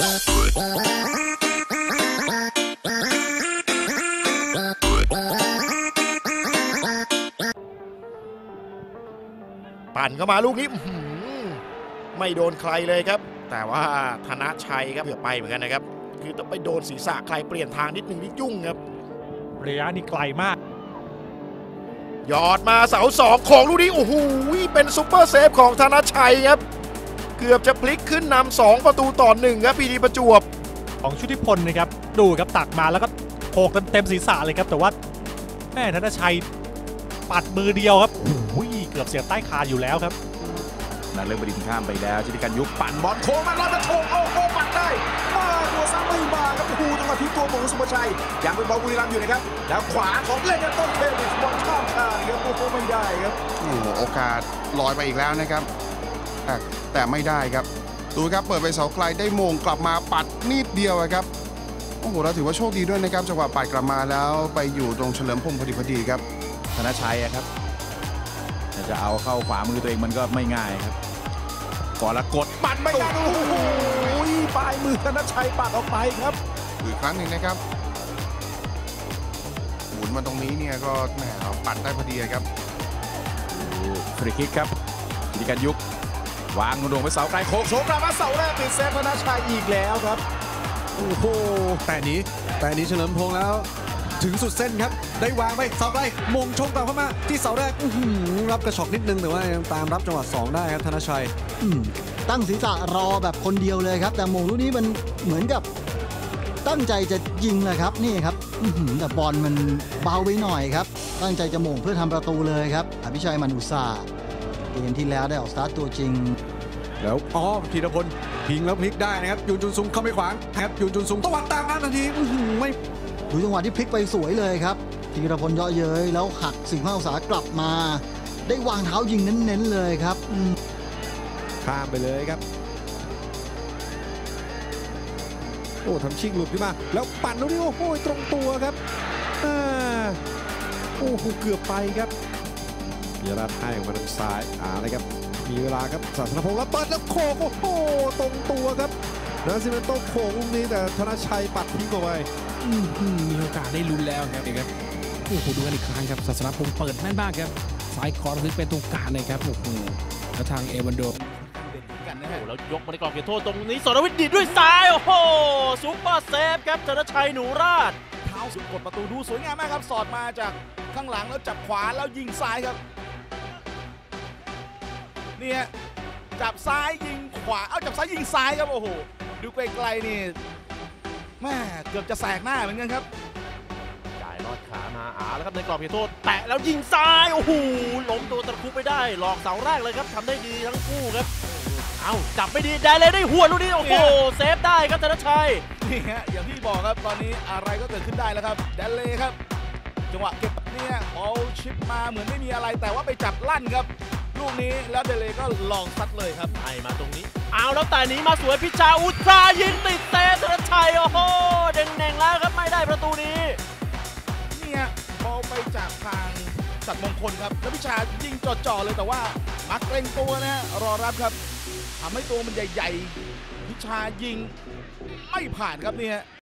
ปั่นเข้ามาลูกนี้อื้อหือไม่โดนใครเลยครับ แต่ว่าธนชัยครับเกือบไปเหมือนกันนะครับ คือต้องไปโดนศีรษะใครเปลี่ยนทางนิดนึงนี่ยุ่งครับระยะนี่ไกลมากหยอดมาเสาสองของลูกนี้โอ้โหเป็นซุปเปอร์เซฟของธนชัยครับ เกือบจะพลิกขึ้นนำสองประตูต่อหนึ่งครับพีดีประจวบ ของชุติพลนะครับดูครับตักมาแล้วก็โขกเต็มๆศีรษะเลยครับ แต่ว่าแม่ธนชัยปัดมือเดียวครับโอ้โหเกือบเสียบใต้คานอยู่แล้วครับนาเลิกบดินทร์ข้ามไปแล้วชิติการยุคปั่นบอลโค้งมาลอยกระทงโอ้โหปัดได้มาตัวซ้ำไม่มาครับโอ้โหจังหวะทิ้งตัวของสุภชัยยังเป็นบอลบุรีรัมย์อยู่นะครับแล้วขวาของเล่นกันต้นเทนิสบอลข้ามคานครับโอ้โหไม่ได้ครับโอ้โหโอกาสลอยไปอีกแล้วนะครับ แต่แต่ไม่ได้ครับ ดูครับเปิดไปเสาไกลได้โมงกลับมาปัดนิดเดียวอะครับโอ้โหเราถือว่าโชคดีด้วยนะครับจังหวะปัดกลับมาแล้วไปอยู่ตรงเฉลิมพงศ์พอดีพอดีครับธนชัยอะครับแต่จะเอาเข้าขวามือตัวเองมันก็ไม่ง่ายครับก่อนละกดปั่นไม่ได้โอ้โหปลายมือธนชัยปัดออกไปครับอีกครั้งหนึ่งนะครับหมุนมาตรงนี้เนี่ยก็แหมปัดได้พอดีครับฟรีคิกครับชิติการยุค วางดวงไปเสาไกลโค้งโฉมกลับมาเสาแรกติดเซฟธนชัยอีกแล้วครับ โอ้โหแต่หนี้แต่หนี้เฉลิมพงษ์แล้ว ถึงสุดเส้นครับ ได้วางไปเสาไกลมงชงกลับเข้ามาที่เสาแรกอื้อหือรับกระชอกนิดนึงแต่ว่ายังตามรับจังหวะ2ได้ครับธนชัยอืมตั้งศีรษะรอแบบคนเดียวเลยครับ แต่โมงลูกนี้มันเหมือนกับตั้งใจจะยิงเลยครับนี่ครับอื้อหือแต่บอลมันเบาไปหน่อยครับ ตั้งใจจะโมงเพื่อทำประตูเลยครับอภิชัยมันอุตสาห์ เกมที่แล้วได้ออกสตาร์ทตัวจริง แล้วอ๋อธีรพลพิงแล้วพลิกได้นะครับยูนจุนซุงเข้าไปขวางครับยูนจุนซุงตวัดตามนั้นทันทีอื้อหือไม่ดูจังหวะที่พลิกไปสวยเลยครับธีรพลเยาะเย้ยแล้วหักสิ่งห้าองศากลับมา ได้วางเท้ายิงเน้นๆเลยครับอืมข้ามไปเลยครับโอ้ทำชิงหลุดขึ้นมา แล้วปั่นลูกนี้โอ้โหตรงตัวครับอ่าโอ้โหเกือบไปครับ เยรัตให้ออกมาทางซ้ายอ่าเลยครับ มีเวลาครับศาสนพงษ์แล้วเปิดแล้วโขกโอ้โหตรงตัวครับนาซิเมนโตโขกลูกนี้แต่ธนชัยปัดทิ้งออกไปอื้อหือมีโอกาสได้ลุ้นแล้วครับนี่ครับโอ้โหดูกันอีกครั้งครับศาสนาพงษ์เปิดแม่นมากครับซ้ายคอร์ทึกเป็นตรงกลางเลยครับโอ้โหแล้วทางเอวันโดโอ้โหแล้วยกมาในกรอบเขตโทษตรงนี้สรวิทย์ดีดด้วยซ้ายโอ้โหซุปเปอร์เซฟครับธนชัยหนูราชเท้าสุดกดประตูดูสวยงามมากครับสอดมาจากข้างหลังแล้วจับขวาแล้วยิงซ้ายครับ นี่ฮะจับซ้ายยิงขวา เอาจับซ้ายยิงซ้ายครับโอ้โห ดูไกลๆนี่แม่เกือบจะแสกหน้าเหมือนกันครับจ่ายลอดขามาอาแล้วครับในกรอบเขตโทษ แตะแล้วยิงซ้าย โอ้โหล้มตัวตะคุบไปได้ หลอกเสาแรกเลยครับทำได้ดีทั้งคู่ครับ เอาจับไม่ดีได้เลยได้หัวลูกนี้ โอ้โห เซฟได้ครับธนชัย นี่ฮะ อย่างที่บอกครับ ตอนนี้อะไรก็เกิดขึ้นได้แล้วครับแดนเล่ครับ จังหวะเก็บเนี่ยเอาชิปมาเหมือนไม่มีอะไรแต่ว่าไปจับลั่นครับ ลูกนี้แล้วเดเลก็ลองซัดเลยครับให้มาตรงนี้ เอาแล้วแต่หนี้มาสวยพิชาอุตรายิงติดเซฟธนชัยโอ้โหเด้งแน่งแล้วครับไม่ได้ประตูนี้เนี่ยบอลไปจากทางสัตว์มงคลครับแล้วพิชายิงจ่อๆเลยแต่ว่ามักเล่งตัวนะฮะรอรับครับทำให้ตัวมันใหญ่ๆพิชายิงไม่ผ่านครับเนี่ย